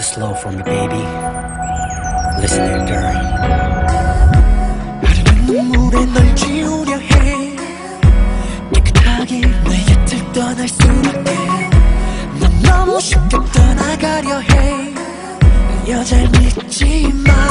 slow for me, baby. Listen here, girl. 흐르는 눈물에 널 지우려 해 깨끗하게 내 곁을 떠날 수밖에 난 너무 쉽게 떠나가려 해 여잘 믿지 마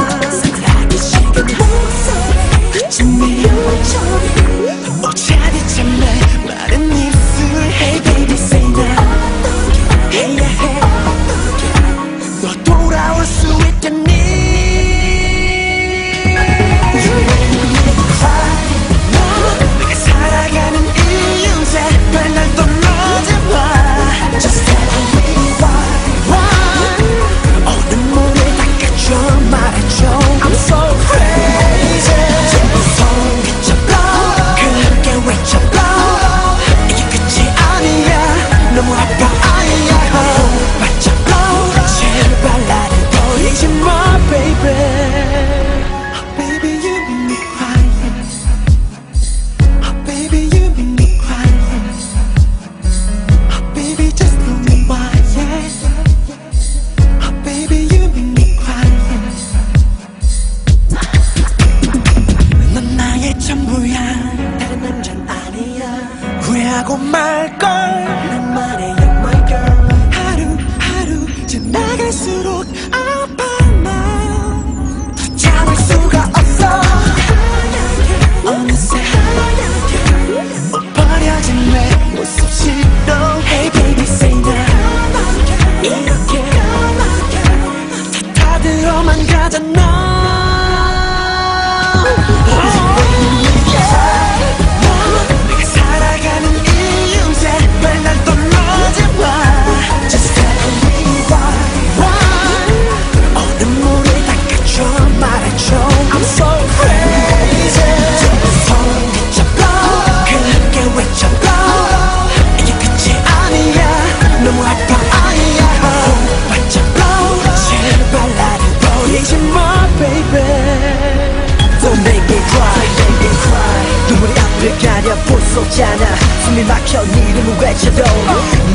가려 없잖아. 숨이 막혀 네 이름을 외쳐도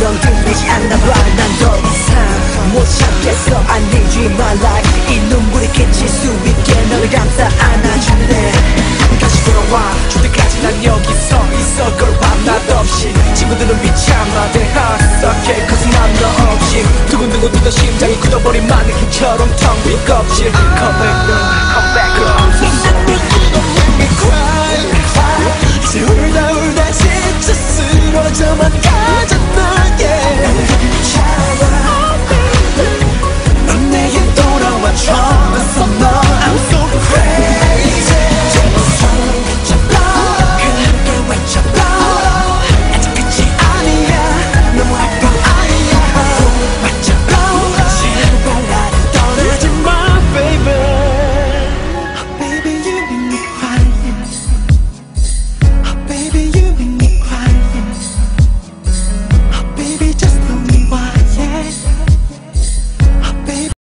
넌 들리지 않나 봐난 더 이상 못 참겠어. I need you in my life. 이 눈물이 그칠 수 있게 너를 감싸 안아줄래? 다시 돌아와. 줄 때까지 난 여기 서 있어. girl 밤낮 없이 친구들은 비참하 they hard cause 난너 없이. 두근두근 뛰던 심장이 굳어버린 마네킹처럼 텅빈 껍질. back